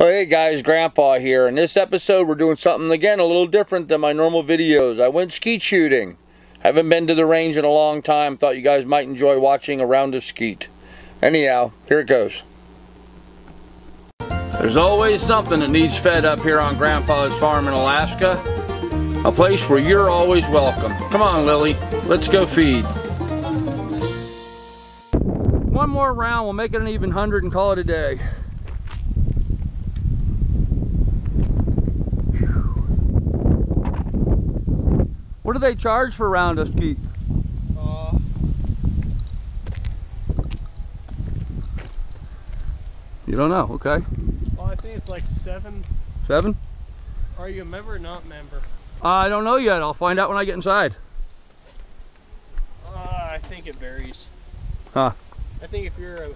Oh, hey guys, Grandpa here. In this episode, we're doing something again a little different than my normal videos. I went skeet shooting. Haven't been to the range in a long time. Thought you guys might enjoy watching a round of skeet. Anyhow, here it goes. There's always something that needs fed up here on Grandpa's farm in Alaska. A place where you're always welcome. Come on, Lily. Let's go feed. One more round, we'll make it an even hundred and call it a day. Do they charge for round of skeet? Uh, You don't know, okay. well, I think it's like seven. Seven? Are you a member or not member? I don't know yet. I'll find out when I get inside. Uh, I think it varies. Huh. I think if you're a,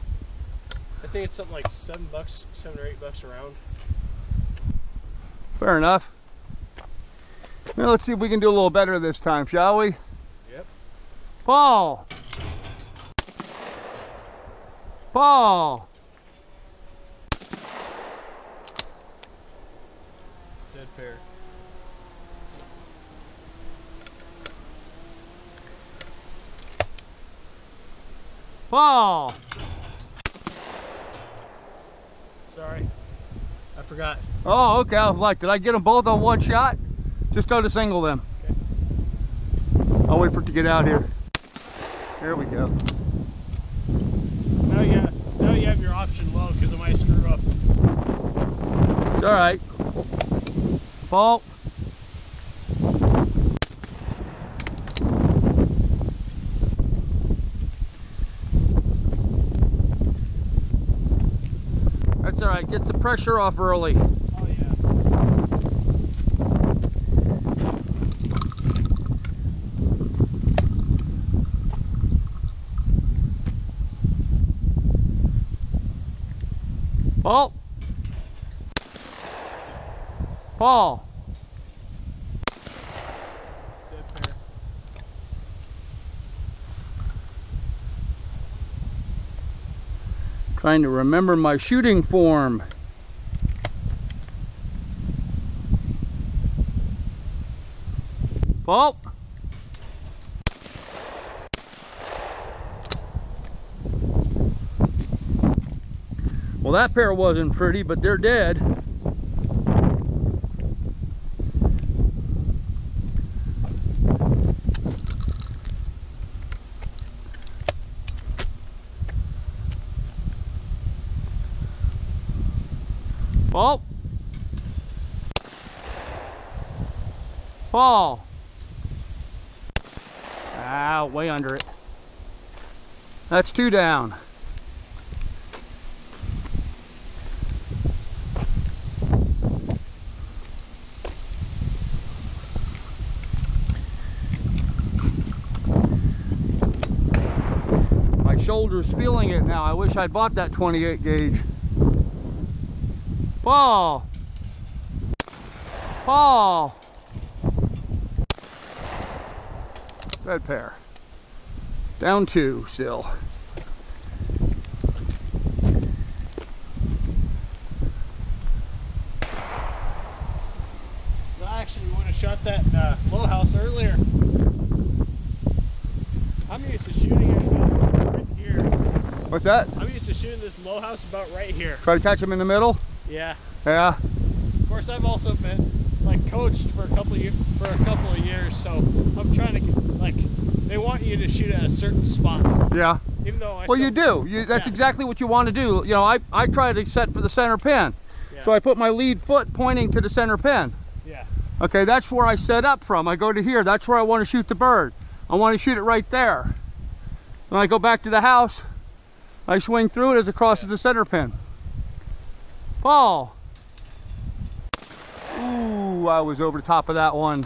I think it's something like seven bucks, seven or eight bucks around. Fair enough. Well, let's see if we can do a little better this time, shall we? Yep. Paul! Paul! Dead pair. Paul! Sorry, I forgot. Oh, okay. I was like, did I get them both on one shot? Just go to single them. Okay. I'll wait for it to get out here. There we go. Now you have, now you have your option low because it might screw up. It's all right. Paul. That's all right. Gets the pressure off early. Oh yeah. Paul. Paul. Trying to remember my shooting form. Paul. Well, that pair wasn't pretty, but they're dead. Paul. Paul. Ah, way under it. That's two down. Shoulder's feeling it now. I wish I'd bought that 28 gauge. Paul. Paul. Red pair. Down two still. Actually, we would have shot that uh, low house earlier. I'm used to shooting it. What's that? I'm used to shooting this low house about right here. Try to catch him in the middle? Yeah. Yeah. Of course, I've also been like coached for a couple of years, for a couple of years, so I'm trying to like they want you to shoot at a certain spot, Yeah. even though I Well, you do. You, that's Yeah. exactly what you want to do. You know, I, I try to set for the center pin. Yeah. So I put my lead foot pointing to the center pin. yeah. Okay, that's where I set up from. I go to here. That's where I want to shoot the bird. I want to shoot it right there. When I go back to the house, I swing through it as it crosses the center pin. Paul. Ooh, I was over the top of that one.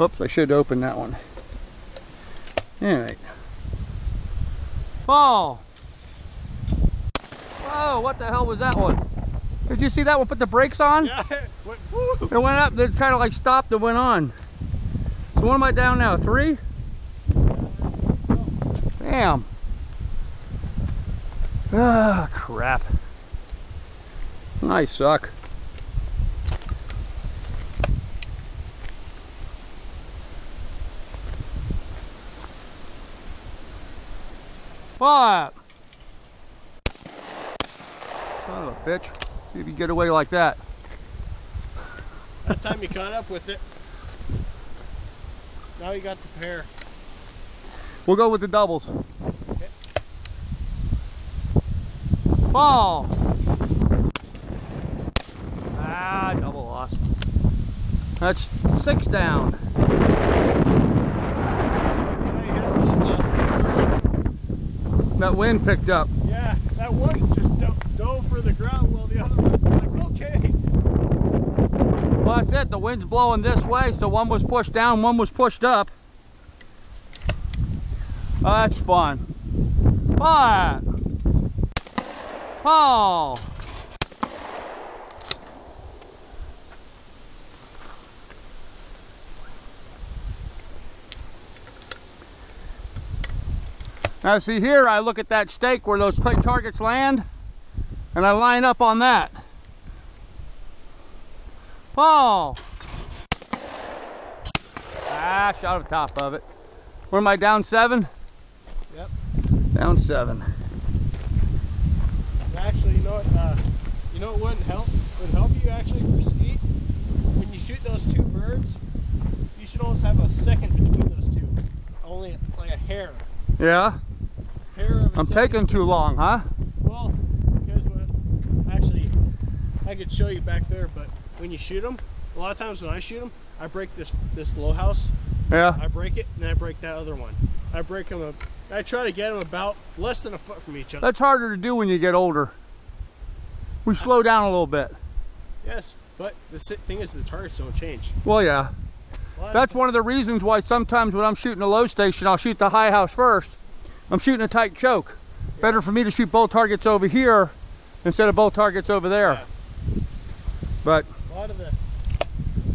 Oops, I should open that one. All right. Paul. Whoa, what the hell was that one? Did you see that one put the brakes on? Yeah. What, woo. It went up, then kind of like stopped and went on. So what am I down now? Three? Damn. Ah, crap. I suck. What? Son of a bitch. See if you get away like that. That time you caught up with it. Now you got the pair. We'll go with the doubles. Okay. Ball. Ah, double loss. That's six down. Now you hit it with those, That wind picked up. Yeah, that one just do- dove for the ground while the other one's like, okay. Well, that's it. The wind's blowing this way, so one was pushed down, one was pushed up. Oh, that's fun. Five. Paul. Now see here, I look at that stake where those clay targets land, and I line up on that. Paul. Ah, shot over the top of it. Where am I down seven? Yep. Down seven. Actually, you know what? Uh, you know what wouldn't help? Would help you actually for skeet. When you shoot those two birds, you should always have a second between those two. Only like a hair. Yeah, Hair of a I'm second. taking too long, huh? Well, because when actually, I could show you back there, but when you shoot them, a lot of times when I shoot them, I break this this low house. Yeah. I break it, and then I break that other one. I break them. A, I try to get them about less than a foot from each other. That's harder to do when you get older. We slow down a little bit. Yes, but the thing is, the targets don't change. Well, yeah. Of That's one of the reasons why sometimes when I'm shooting a low station, I'll shoot the high house first. I'm shooting a tight choke. Better for me to shoot both targets over here instead of both targets over there. Yeah. But A lot of the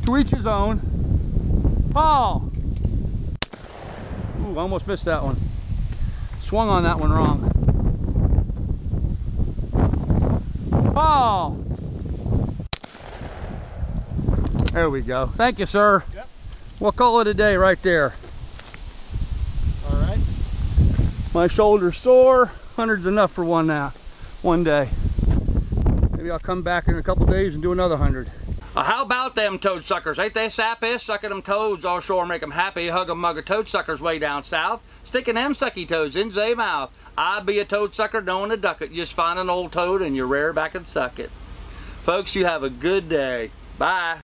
to each his own. Paul. Ooh, I almost missed that one. Swung on that one wrong. Paul. There we go. Thank you, sir. Yep. We'll call it a day right there. all right. My shoulder's sore. Hundred's enough for one now, one day. Maybe I'll come back in a couple days and do another hundred. Uh, how about them toad suckers? Ain't they sappy? Sucking them toads offshore make them happy. Hug 'em mug a toad suckers way down south. Sticking them sucky toads in zay mouth. I be a toad sucker knowing a duck it. Just find an old toad and you rear back and suck it. Folks, you have a good day. Bye.